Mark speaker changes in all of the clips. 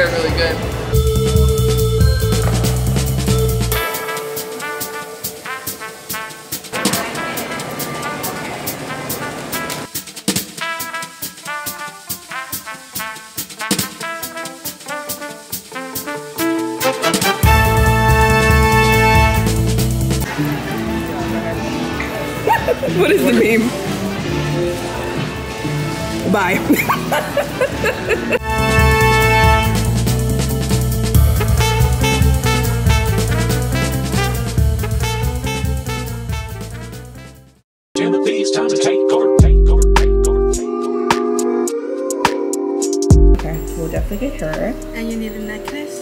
Speaker 1: They're really good. what is the meme? Bye. Okay, we'll definitely get her.
Speaker 2: And you need a necklace.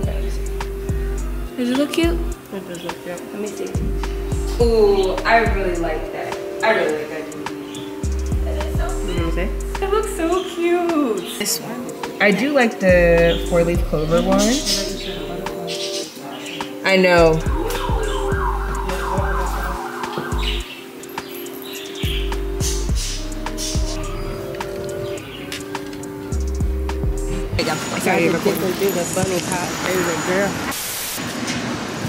Speaker 1: Okay.
Speaker 2: Does it look cute?
Speaker 1: It does look cute.
Speaker 2: Let me see.
Speaker 1: Ooh, I really like that. I really like that. You know what I'm saying?
Speaker 2: It looks so cute. This one.
Speaker 1: I do like the four leaf clover one. I know. Sorry, you're recording.
Speaker 2: do the bunny pop favorite girl.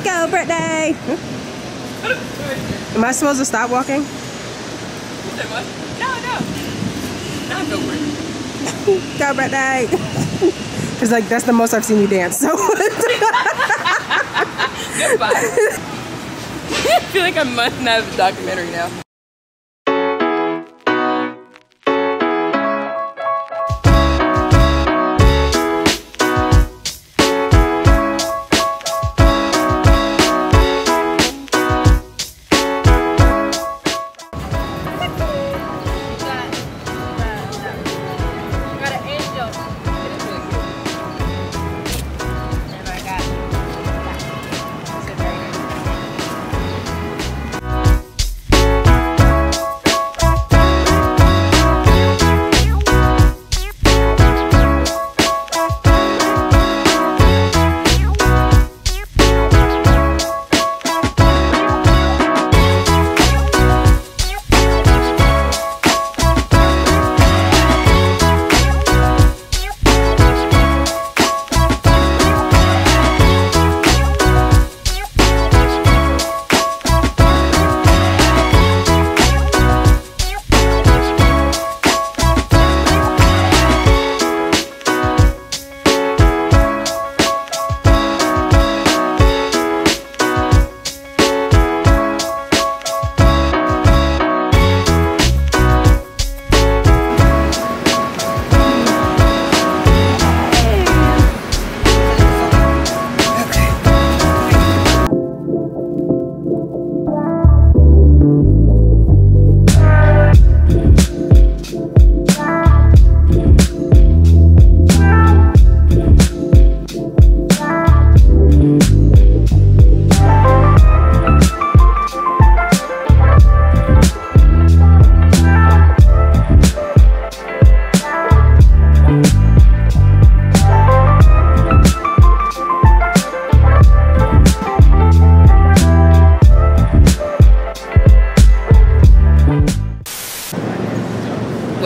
Speaker 3: Go, Brittani! Am I supposed to stop walking?
Speaker 1: No, no. Not go work.
Speaker 3: Go, Brittani! It's like, that's the most I've seen you dance, so.
Speaker 1: Goodbye. I feel like I must have a documentary now.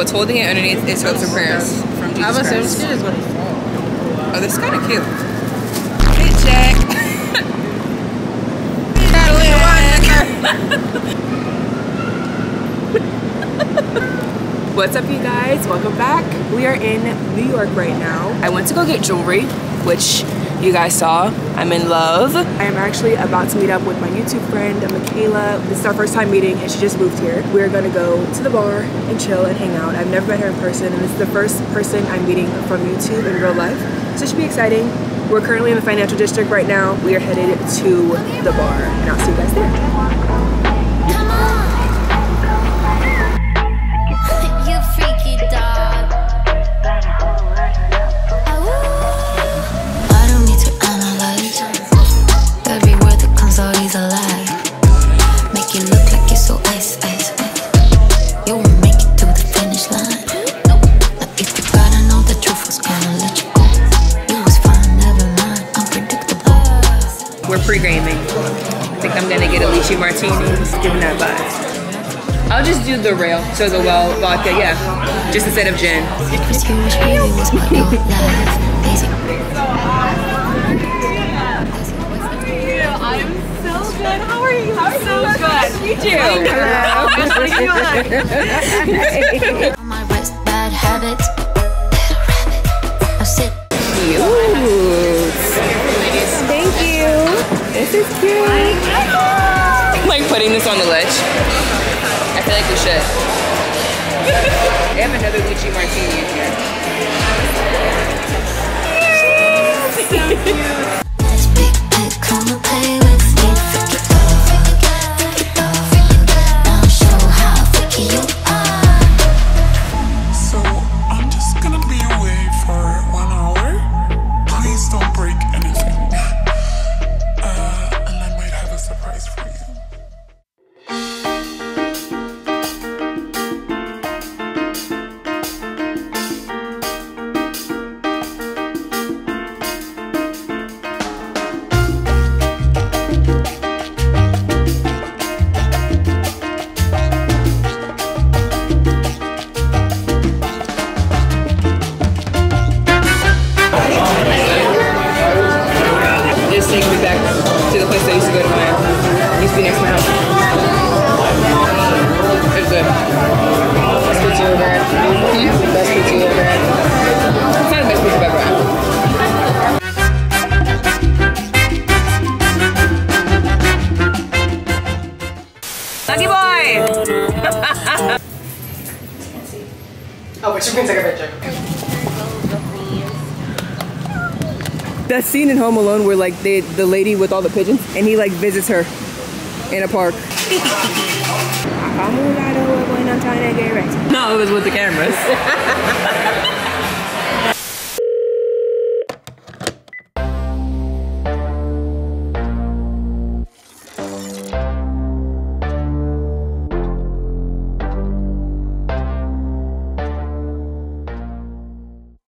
Speaker 1: what's holding it underneath is hopes and prayers. From Jesus I was saying, this
Speaker 3: is going to fall.
Speaker 1: Oh, this is kind of cute. Hey, Jack. What's up, you guys? Welcome back. We are in New York right now. I went to go get jewelry, which you guys saw. I'm in love. I am actually about to meet up with my YouTube friend, Michaela. This is our first time meeting and she just moved here. We're gonna go to the bar and chill and hang out. I've never met her in person and this is the first person I'm meeting from YouTube in real life. So it should be exciting. We're currently in the financial district right now. We are headed to the bar and I'll see you guys there.
Speaker 4: A
Speaker 1: lychee giving that vibe. I'll just do the rail, so the well vodka, yeah. Just instead of gin.
Speaker 4: Cause you wish baby was my own life. Basic. On my wrist, bad habits. Little rabbit. I sit
Speaker 1: Cute. Thank you. This is cute. Like putting this on the ledge. I feel like we should. they have another lychee martini in here.
Speaker 4: This big
Speaker 3: can take a picture.
Speaker 1: That scene in Home Alone where like they, the lady with all the pigeons and he like visits her in a park. No, it was with the cameras.